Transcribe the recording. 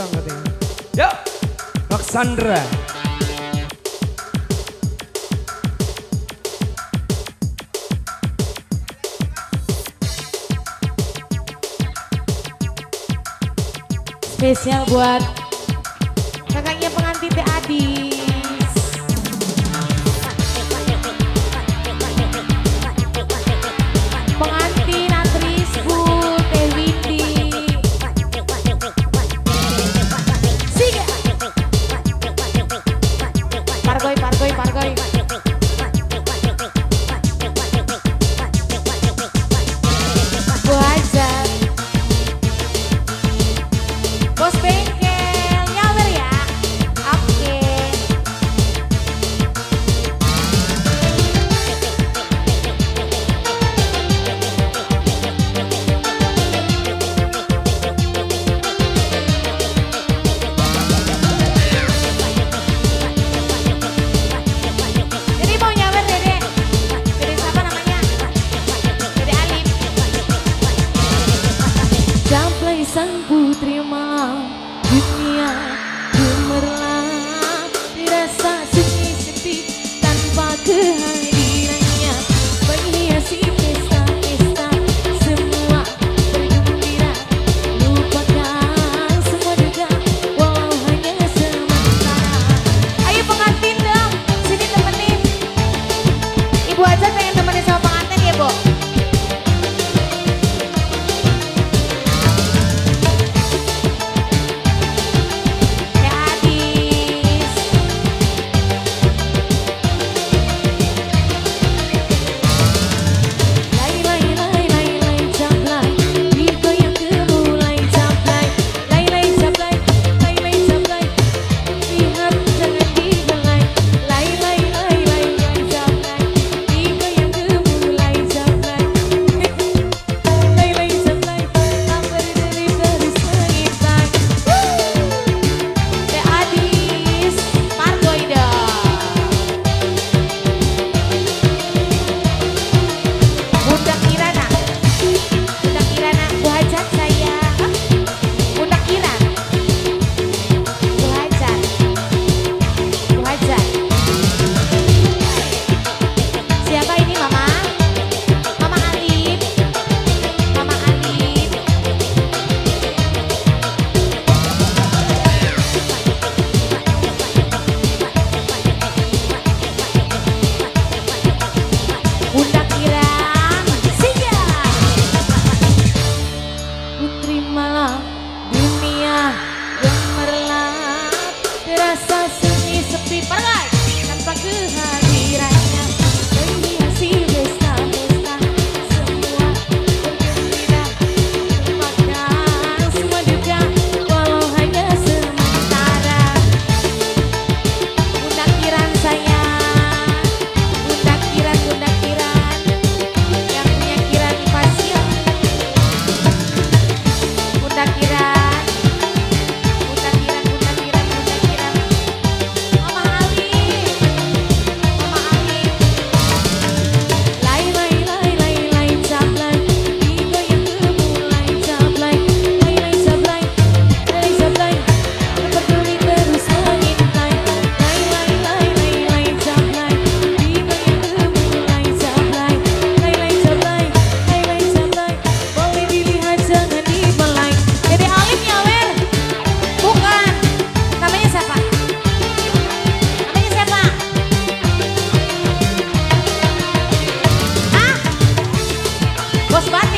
banget ini. Yuk. Roxandra. Spesial buat kakaknya pengantin Teh Adi. Los van